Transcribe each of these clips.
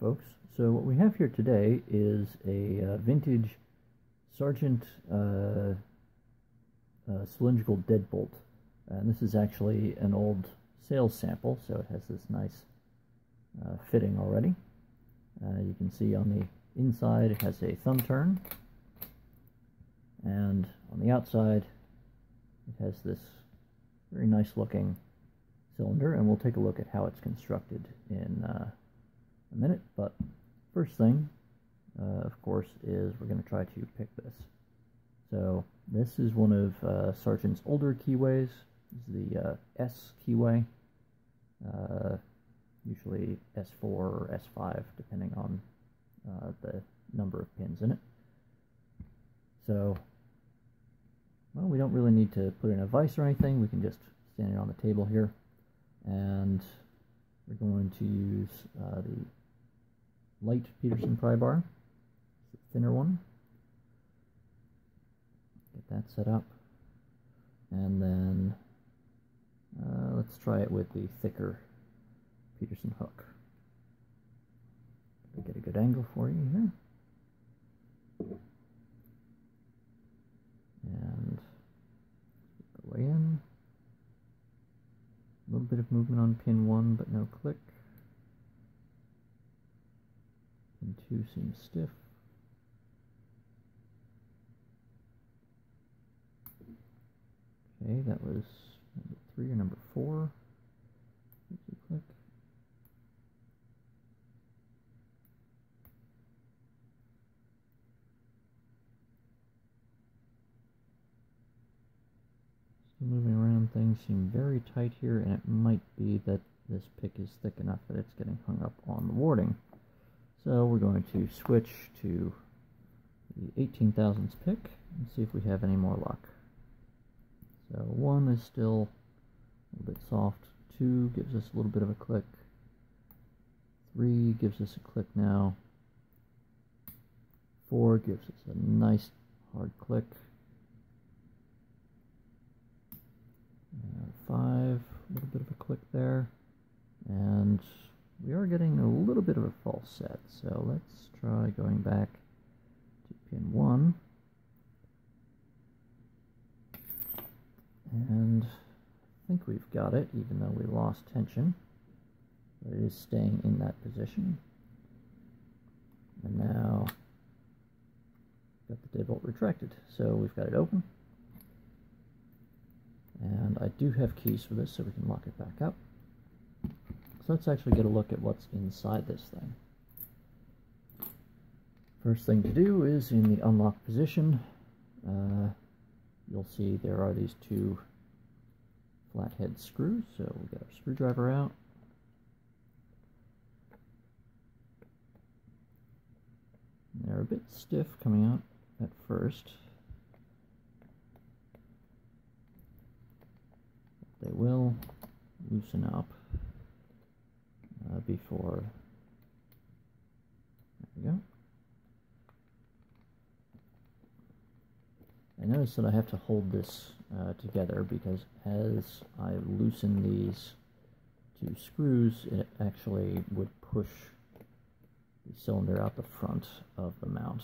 folks. So what we have here today is a uh, vintage Sargent uh, uh, cylindrical deadbolt. And this is actually an old sales sample, so it has this nice uh, fitting already. Uh, you can see on the inside it has a thumb turn, and on the outside it has this very nice looking cylinder, and we'll take a look at how it's constructed in uh, a minute. But first thing, uh, of course, is we're going to try to pick this. So this is one of uh, Sargent's older keyways. Is the uh, S keyway, uh, usually S4 or S5, depending on uh, the number of pins in it. So, well, we don't really need to put in a vise or anything. We can just stand it on the table here. And we're going to use uh, the light Peterson pry bar, thinner one. Get that set up. And then uh, let's try it with the thicker Peterson hook. Get a good angle for you here. And go way in. A little bit of movement on pin 1, but no click. 2 seems stiff. Okay, that was number 3 or number 4. Click. moving around things seem very tight here and it might be that this pick is thick enough that it's getting hung up on the warding. So we're going to switch to the 18 thousandths pick and see if we have any more luck. So one is still a little bit soft, two gives us a little bit of a click, three gives us a click now, four gives us a nice hard click, uh, five, a little bit of a click there. And we are getting a little bit of a false set. So let's try going back to pin one. And I think we've got it, even though we lost tension. But it is staying in that position. And now got the deadbolt retracted. So we've got it open. And I do have keys for this so we can lock it back up. So let's actually get a look at what's inside this thing. First thing to do is in the unlock position, uh, you'll see there are these two flathead screws. So we'll get our screwdriver out. They're a bit stiff coming out at first. they will loosen up before. There we go. I notice that I have to hold this uh, together because as I loosen these two screws it actually would push the cylinder out the front of the mount.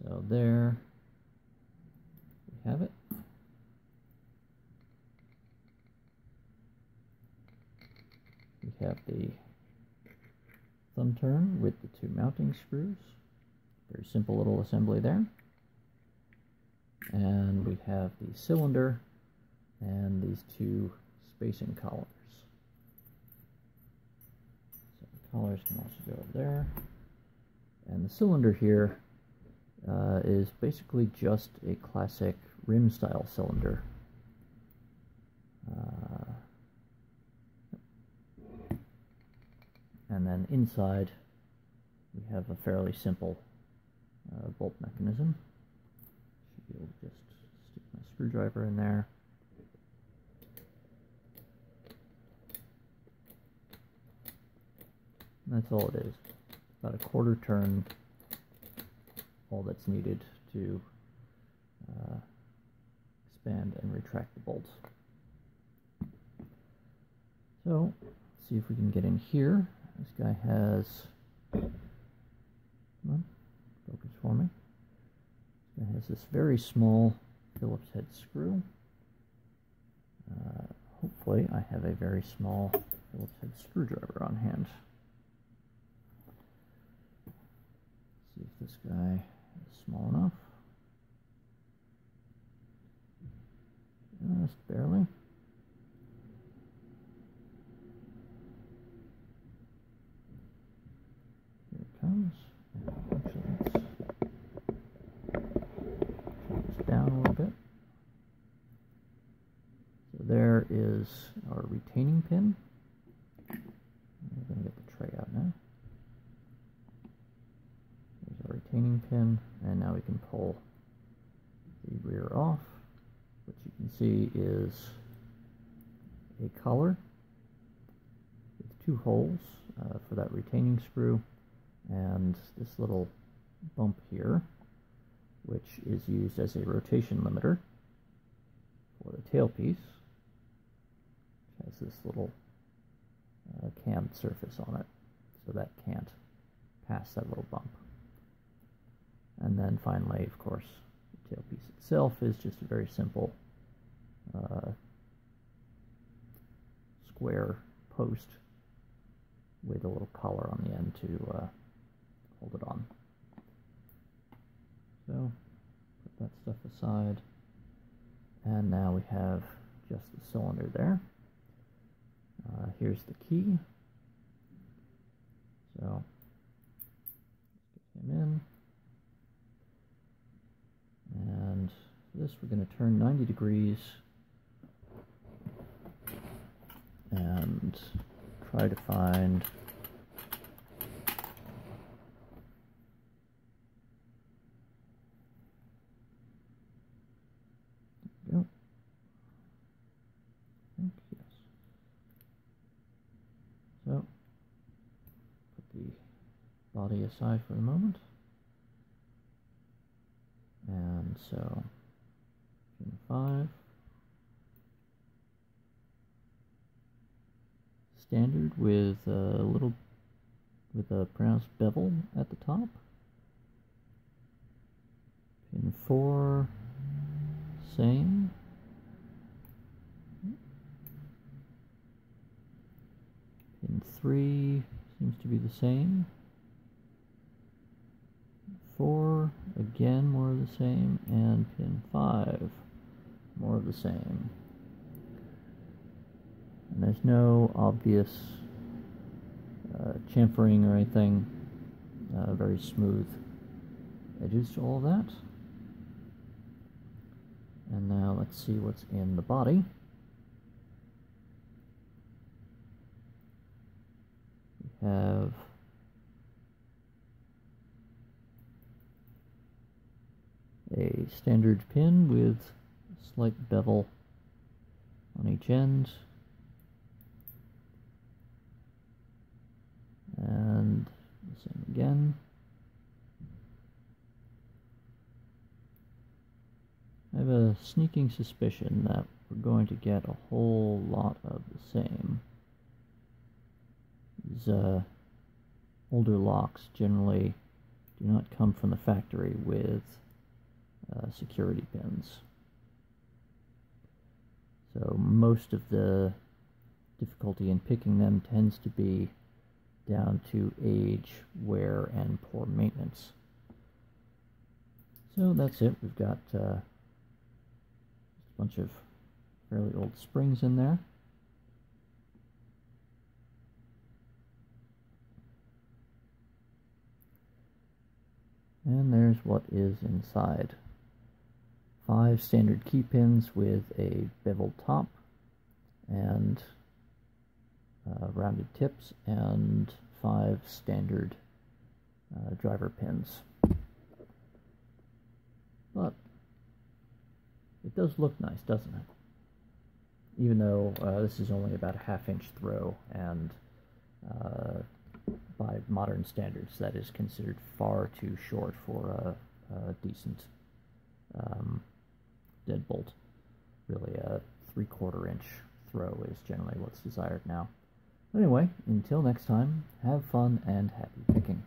So there we have it have the thumb turn with the two mounting screws. Very simple little assembly there. And we have the cylinder and these two spacing collars. So the collars can also go over there. And the cylinder here uh, is basically just a classic rim style cylinder. And then inside we have a fairly simple uh, bolt mechanism. Should be able to just stick my screwdriver in there. And that's all it is. About a quarter turn, all that's needed to uh, expand and retract the bolts. So, see if we can get in here this guy has, on, focus for me. This guy has this very small Phillips head screw. Uh, hopefully I have a very small Phillips head screwdriver on hand. Let's see if this guy is small enough. Just barely. Here it comes. Actually, let's turn this down a little bit. So there is our retaining pin. We're going to get the tray out now. There's our retaining pin, and now we can pull the rear off. What you can see is a collar with two holes uh, for that retaining screw and this little bump here which is used as a rotation limiter for the tailpiece which has this little uh, cam surface on it so that can't pass that little bump and then finally of course the tailpiece itself is just a very simple uh, square post with a little collar on the end to uh, hold it on. So put that stuff aside. And now we have just the cylinder there. Uh, here's the key. So get him in. And this we're going to turn 90 degrees and try to find Go. Think, yes. So, put the body aside for a moment. And so, pin 5. Standard with a little, with a pronounced bevel at the top. Pin 4, same. Pin 3 seems to be the same. 4, again more of the same, and pin 5, more of the same. And there's no obvious uh, chamfering or anything, uh, very smooth edges to all that. And now let's see what's in the body. Have a standard pin with slight bevel on each end. And the same again. I have a sneaking suspicion that we're going to get a whole lot of the same. These uh, older locks generally do not come from the factory with uh, security pins. So most of the difficulty in picking them tends to be down to age, wear, and poor maintenance. So that's it. We've got uh, bunch of fairly old springs in there. And there's what is inside. Five standard key pins with a beveled top and uh, rounded tips and five standard uh, driver pins. But it does look nice, doesn't it? Even though uh, this is only about a half inch throw, and uh, modern standards, that is considered far too short for a, a decent um, deadbolt. Really, a three quarter inch throw is generally what's desired now. Anyway, until next time, have fun and happy picking.